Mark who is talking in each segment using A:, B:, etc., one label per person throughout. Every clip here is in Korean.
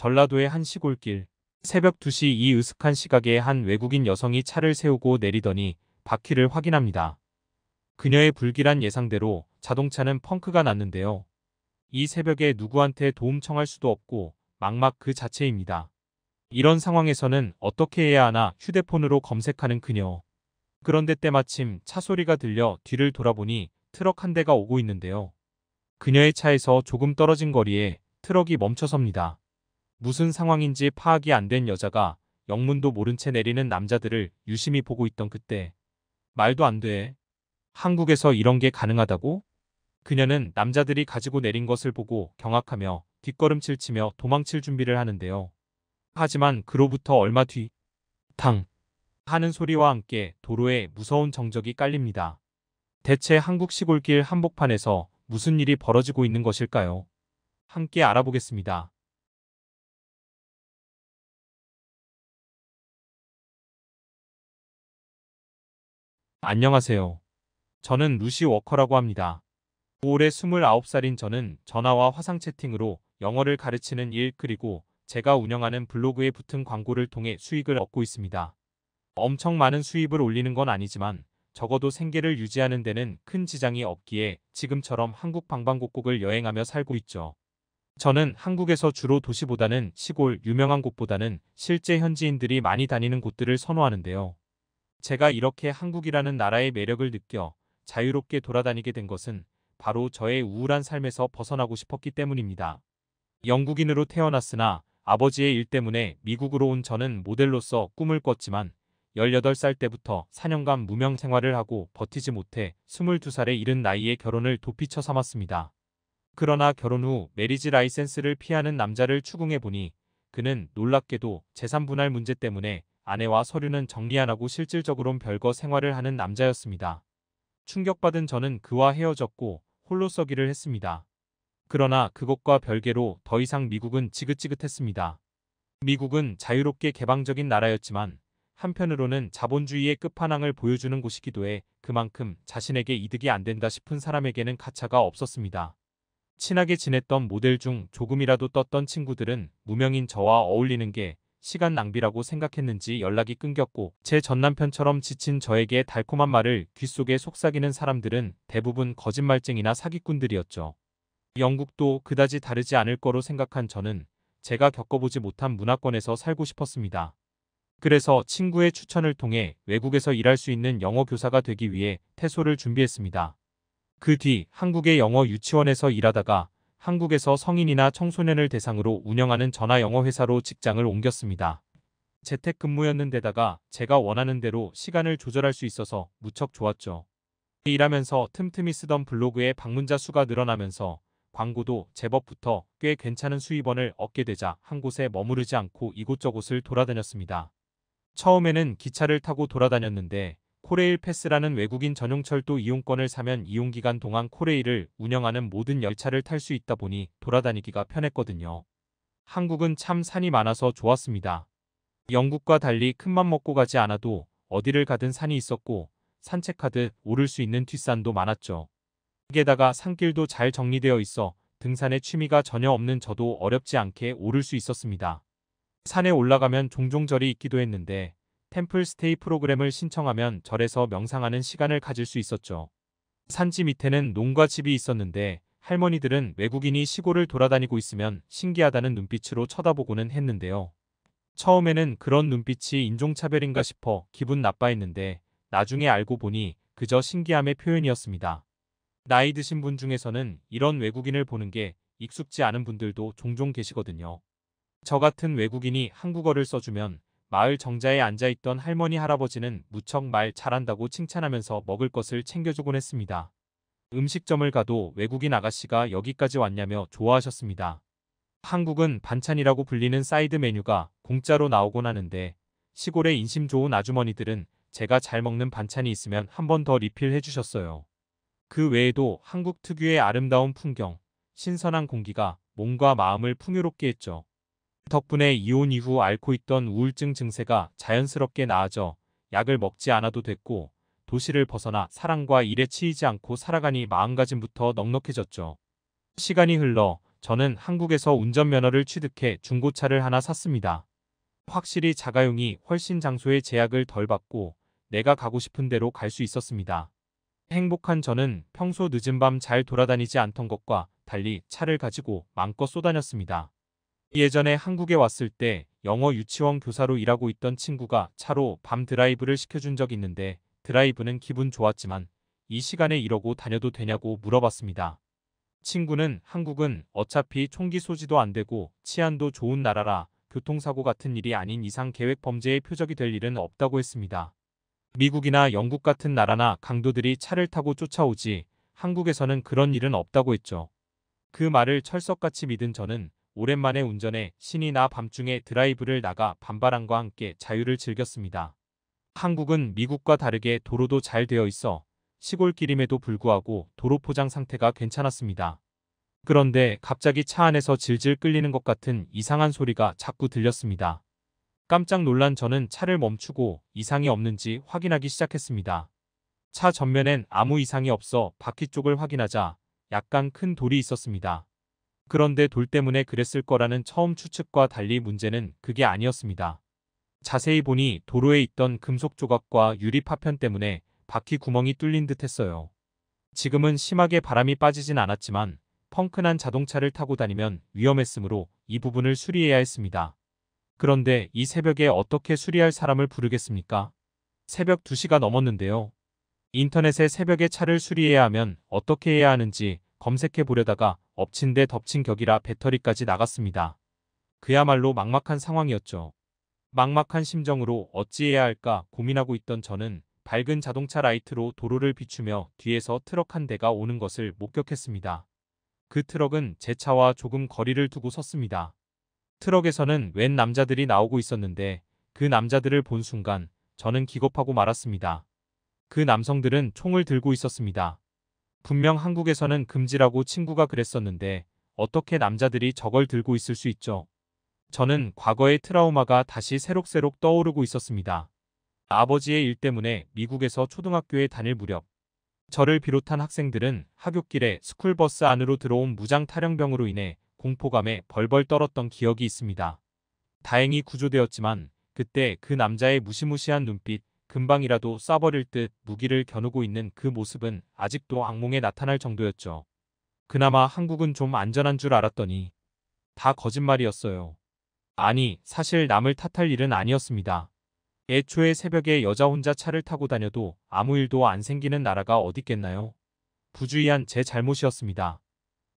A: 전라도의 한 시골길. 새벽 2시 이 으슥한 시각에 한 외국인 여성이 차를 세우고 내리더니 바퀴를 확인합니다. 그녀의 불길한 예상대로 자동차는 펑크가 났는데요. 이 새벽에 누구한테 도움 청할 수도 없고 막막 그 자체입니다. 이런 상황에서는 어떻게 해야 하나 휴대폰으로 검색하는 그녀. 그런데 때마침 차 소리가 들려 뒤를 돌아보니 트럭 한 대가 오고 있는데요. 그녀의 차에서 조금 떨어진 거리에 트럭이 멈춰섭니다. 무슨 상황인지 파악이 안 된 여자가 영문도 모른 채 내리는 남자들을 유심히 보고 있던 그때 말도 안 돼. 한국에서 이런 게 가능하다고? 그녀는 남자들이 가지고 내린 것을 보고 경악하며 뒷걸음질 치며 도망칠 준비를 하는데요. 하지만 그로부터 얼마 뒤, 탕 하는 소리와 함께 도로에 무서운 정적이 깔립니다. 대체 한국 시골길 한복판에서 무슨 일이 벌어지고 있는 것일까요? 함께 알아보겠습니다. 안녕하세요. 저는 루시 워커라고 합니다. 올해 29살인 저는 전화와 화상 채팅으로 영어를 가르치는 일 그리고 제가 운영하는 블로그에 붙은 광고를 통해 수익을 얻고 있습니다. 엄청 많은 수입을 올리는 건 아니지만 적어도 생계를 유지하는 데는 큰 지장이 없기에 지금처럼 한국 방방곡곡을 여행하며 살고 있죠. 저는 한국에서 주로 도시보다는 시골 유명한 곳보다는 실제 현지인들이 많이 다니는 곳들을 선호하는데요. 제가 이렇게 한국이라는 나라의 매력을 느껴 자유롭게 돌아다니게 된 것은 바로 저의 우울한 삶에서 벗어나고 싶었기 때문입니다. 영국인으로 태어났으나 아버지의 일 때문에 미국으로 온 저는 모델로서 꿈을 꿨지만 18살 때부터 4년간 무명 생활을 하고 버티지 못해 22살에 이른 나이에 결혼을 도피처 삼았습니다. 그러나 결혼 후 메리지 라이센스를 피하는 남자를 추궁해 보니 그는 놀랍게도 재산 분할 문제 때문에 아내와 서류는 정리 안 하고 실질적으론 별거 생활을 하는 남자였습니다. 충격받은 저는 그와 헤어졌고 홀로 서기를 했습니다. 그러나 그것과 별개로 더 이상 미국은 지긋지긋했습니다. 미국은 자유롭게 개방적인 나라였지만 한편으로는 자본주의의 끝판왕을 보여주는 곳이기도 해 그만큼 자신에게 이득이 안 된다 싶은 사람에게는 가차가 없었습니다. 친하게 지냈던 모델 중 조금이라도 떴던 친구들은 무명인 저와 어울리는 게 시간 낭비라고 생각했는지 연락이 끊겼고 제 전남편처럼 지친 저에게 달콤한 말을 귓속에 속삭이는 사람들은 대부분 거짓말쟁이나 사기꾼들이었죠. 영국도 그다지 다르지 않을 거로 생각한 저는 제가 겪어보지 못한 문화권에서 살고 싶었습니다. 그래서 친구의 추천을 통해 외국에서 일할 수 있는 영어 교사가 되기 위해 태소를 준비했습니다. 그 뒤 한국의 영어 유치원에서 일하다가 한국에서 성인이나 청소년을 대상으로 운영하는 전화 영어 회사로 직장을 옮겼습니다. 재택근무였는데다가 제가 원하는 대로 시간을 조절할 수 있어서 무척 좋았죠. 일하면서 틈틈이 쓰던 블로그에 방문자 수가 늘어나면서 광고도 제법 붙어 꽤 괜찮은 수입원을 얻게 되자 한 곳에 머무르지 않고 이곳저곳을 돌아다녔습니다. 처음에는 기차를 타고 돌아다녔는데 코레일 패스라는 외국인 전용 철도 이용권을 사면 이용기간 동안 코레일을 운영하는 모든 열차를 탈 수 있다 보니 돌아다니기가 편했거든요. 한국은 참 산이 많아서 좋았습니다. 영국과 달리 큰맘 먹고 가지 않아도 어디를 가든 산이 있었고 산책하듯 오를 수 있는 뒷산도 많았죠. 게다가 산길도 잘 정리되어 있어 등산에 취미가 전혀 없는 저도 어렵지 않게 오를 수 있었습니다. 산에 올라가면 종종 절이 있기도 했는데 템플 스테이 프로그램을 신청하면 절에서 명상하는 시간을 가질 수 있었죠. 산지 밑에는 농과 집이 있었는데 할머니들은 외국인이 시골을 돌아다니고 있으면 신기하다는 눈빛으로 쳐다보고는 했는데요. 처음에는 그런 눈빛이 인종차별인가 싶어 기분 나빠했는데 나중에 알고 보니 그저 신기함의 표현이었습니다. 나이 드신 분 중에서는 이런 외국인을 보는 게 익숙지 않은 분들도 종종 계시거든요. 저 같은 외국인이 한국어를 써주면 마을 정자에 앉아있던 할머니 할아버지는 무척 말 잘한다고 칭찬하면서 먹을 것을 챙겨주곤 했습니다. 음식점을 가도 외국인 아가씨가 여기까지 왔냐며 좋아하셨습니다. 한국은 반찬이라고 불리는 사이드 메뉴가 공짜로 나오곤 하는데 시골의 인심 좋은 아주머니들은 제가 잘 먹는 반찬이 있으면 한 번 더 리필해 주셨어요. 그 외에도 한국 특유의 아름다운 풍경, 신선한 공기가 몸과 마음을 풍요롭게 했죠. 덕분에 이혼 이후 앓고 있던 우울증 증세가 자연스럽게 나아져 약을 먹지 않아도 됐고 도시를 벗어나 사랑과 일에 치이지 않고 살아가니 마음가짐부터 넉넉해졌죠. 시간이 흘러 저는 한국에서 운전면허를 취득해 중고차를 하나 샀습니다. 확실히 자가용이 훨씬 장소의 제약을 덜 받고 내가 가고 싶은 대로 갈 수 있었습니다. 행복한 저는 평소 늦은 밤 잘 돌아다니지 않던 것과 달리 차를 가지고 마음껏 쏘다녔습니다. 예전에 한국에 왔을 때 영어 유치원 교사로 일하고 있던 친구가 차로 밤 드라이브를 시켜준 적 있는데 드라이브는 기분 좋았지만 이 시간에 이러고 다녀도 되냐고 물어봤습니다. 친구는 한국은 어차피 총기 소지도 안 되고 치안도 좋은 나라라 교통사고 같은 일이 아닌 이상 계획 범죄의 표적이 될 일은 없다고 했습니다. 미국이나 영국 같은 나라나 강도들이 차를 타고 쫓아오지 한국에서는 그런 일은 없다고 했죠. 그 말을 철석같이 믿은 저는 오랜만에 운전해 신이 나 밤중에 드라이브를 나가 반바람과 함께 자유를 즐겼습니다. 한국은 미국과 다르게 도로도 잘 되어 있어 시골길임에도 불구하고 도로 포장 상태가 괜찮았습니다. 그런데 갑자기 차 안에서 질질 끌리는 것 같은 이상한 소리가 자꾸 들렸습니다. 깜짝 놀란 저는 차를 멈추고 이상이 없는지 확인하기 시작했습니다. 차 전면엔 아무 이상이 없어 바퀴 쪽을 확인하자 약간 큰 돌이 있었습니다. 그런데 돌 때문에 그랬을 거라는 처음 추측과 달리 문제는 그게 아니었습니다. 자세히 보니 도로에 있던 금속 조각과 유리 파편 때문에 바퀴 구멍이 뚫린 듯 했어요. 지금은 심하게 바람이 빠지진 않았지만 펑크난 자동차를 타고 다니면 위험했으므로 이 부분을 수리해야 했습니다. 그런데 이 새벽에 어떻게 수리할 사람을 부르겠습니까? 새벽 2시가 넘었는데요. 인터넷에 새벽에 차를 수리해야 하면 어떻게 해야 하는지 검색해 보려다가 엎친 데 덮친 격이라 배터리까지 나갔습니다. 그야말로 막막한 상황이었죠. 막막한 심정으로 어찌해야 할까 고민하고 있던 저는 밝은 자동차 라이트로 도로를 비추며 뒤에서 트럭 한 대가 오는 것을 목격했습니다. 그 트럭은 제 차와 조금 거리를 두고 섰습니다. 트럭에서는 웬 남자들이 나오고 있었는데 그 남자들을 본 순간 저는 기겁하고 말았습니다. 그 남성들은 총을 들고 있었습니다. 분명 한국에서는 금지라고 친구가 그랬었는데 어떻게 남자들이 저걸 들고 있을 수 있죠? 저는 과거의 트라우마가 다시 새록새록 떠오르고 있었습니다. 아버지의 일 때문에 미국에서 초등학교에 다닐 무렵 저를 비롯한 학생들은 하굣길에 스쿨버스 안으로 들어온 무장 탈영병으로 인해 공포감에 벌벌 떨었던 기억이 있습니다. 다행히 구조되었지만 그때 그 남자의 무시무시한 눈빛, 금방이라도 쏴버릴 듯 무기를 겨누고 있는 그 모습은 아직도 악몽에 나타날 정도였죠. 그나마 한국은 좀 안전한 줄 알았더니 다 거짓말이었어요. 아니, 사실 남을 탓할 일은 아니었습니다. 애초에 새벽에 여자 혼자 차를 타고 다녀도 아무 일도 안 생기는 나라가 어딨겠나요? 부주의한 제 잘못이었습니다.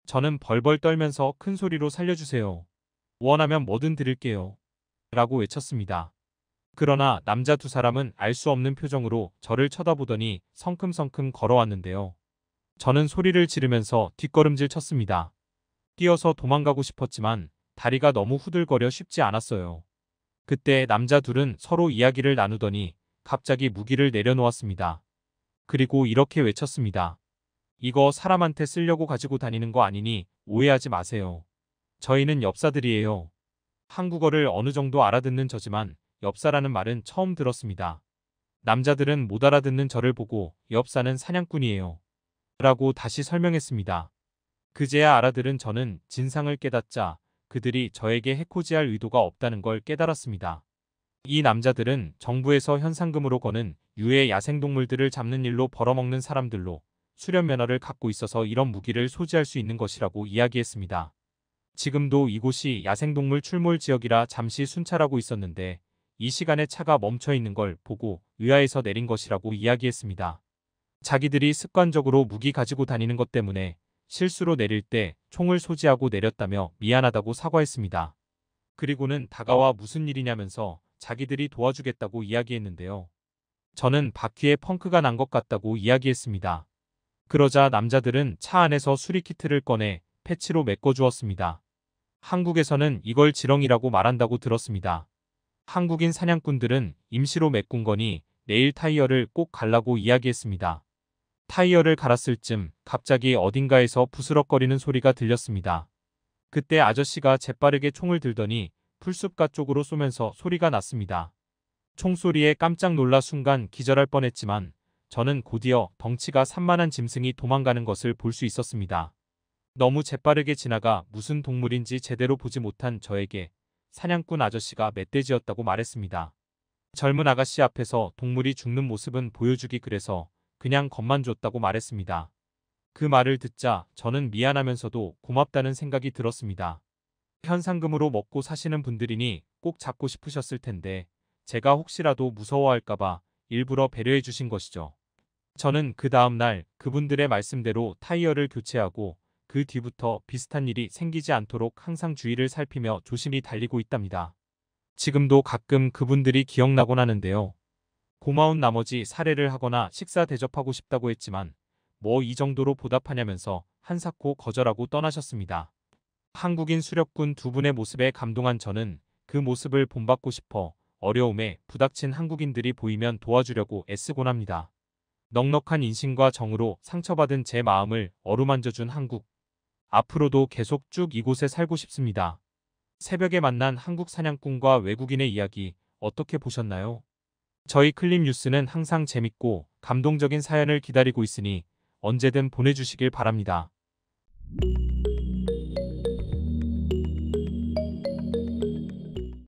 A: 저는 벌벌 떨면서 큰 소리로 살려주세요. 원하면 뭐든 드릴게요. 라고 외쳤습니다. 그러나 남자 두 사람은 알 수 없는 표정으로 저를 쳐다보더니 성큼성큼 걸어왔는데요. 저는 소리를 지르면서 뒷걸음질 쳤습니다. 뛰어서 도망가고 싶었지만 다리가 너무 후들거려 쉽지 않았어요. 그때 남자 둘은 서로 이야기를 나누더니 갑자기 무기를 내려놓았습니다. 그리고 이렇게 외쳤습니다. 이거 사람한테 쓰려고 가지고 다니는 거 아니니 오해하지 마세요. 저희는 엽사들이에요. 한국어를 어느 정도 알아듣는 저지만 엽사라는 말은 처음 들었습니다. 남자들은 못 알아듣는 저를 보고 엽사는 사냥꾼이에요. 라고 다시 설명했습니다. 그제야 알아들은 저는 진상을 깨닫자 그들이 저에게 해코지할 의도가 없다는 걸 깨달았습니다. 이 남자들은 정부에서 현상금으로 거는 유해 야생동물들을 잡는 일로 벌어먹는 사람들로 수련 면허를 갖고 있어서 이런 무기를 소지할 수 있는 것이라고 이야기했습니다. 지금도 이곳이 야생동물 출몰 지역이라 잠시 순찰하고 있었는데 이 시간에 차가 멈춰 있는 걸 보고 의아해서 내린 것이라고 이야기했습니다. 자기들이 습관적으로 무기 가지고 다니는 것 때문에 실수로 내릴 때 총을 소지하고 내렸다며 미안하다고 사과했습니다. 그리고는 다가와 무슨 일이냐면서 자기들이 도와주겠다고 이야기했는데요. 저는 바퀴에 펑크가 난 것 같다고 이야기했습니다. 그러자 남자들은 차 안에서 수리키트를 꺼내 패치로 메꿔주었습니다. 한국에서는 이걸 지렁이라고 말한다고 들었습니다. 한국인 사냥꾼들은 임시로 메꾼 거니 내일 타이어를 꼭 갈라고 이야기했습니다. 타이어를 갈았을 쯤 갑자기 어딘가에서 부스럭거리는 소리가 들렸습니다. 그때 아저씨가 재빠르게 총을 들더니 풀숲가 쪽으로 쏘면서 소리가 났습니다. 총소리에 깜짝 놀라 순간 기절할 뻔했지만 저는 곧이어 덩치가 산만한 짐승이 도망가는 것을 볼 수 있었습니다. 너무 재빠르게 지나가 무슨 동물인지 제대로 보지 못한 저에게 사냥꾼 아저씨가 멧돼지였다고 말했습니다. 젊은 아가씨 앞에서 동물이 죽는 모습은 보여주기 그래서 그냥 겁만 줬다고 말했습니다. 그 말을 듣자 저는 미안하면서도 고맙다는 생각이 들었습니다. 현상금으로 먹고 사시는 분들이니 꼭 잡고 싶으셨을 텐데 제가 혹시라도 무서워할까봐 일부러 배려해 주신 것이죠. 저는 그 다음날 그분들의 말씀대로 타이어를 교체하고 그 뒤부터 비슷한 일이 생기지 않도록 항상 주의를 살피며 조심히 달리고 있답니다. 지금도 가끔 그분들이 기억나곤 하는데요. 고마운 나머지 사례를 하거나 식사 대접하고 싶다고 했지만 뭐 이 정도로 보답하냐면서 한사코 거절하고 떠나셨습니다. 한국인 수렵군 두 분의 모습에 감동한 저는 그 모습을 본받고 싶어 어려움에 부닥친 한국인들이 보이면 도와주려고 애쓰곤 합니다. 넉넉한 인심과 정으로 상처받은 제 마음을 어루만져준 한국. 앞으로도 계속 쭉 이곳에 살고 싶습니다. 새벽에 만난 한국 사냥꾼과 외국인의 이야기 어떻게 보셨나요? 저희 클립 뉴스는 항상 재밌고 감동적인 사연을 기다리고 있으니 언제든 보내주시길 바랍니다.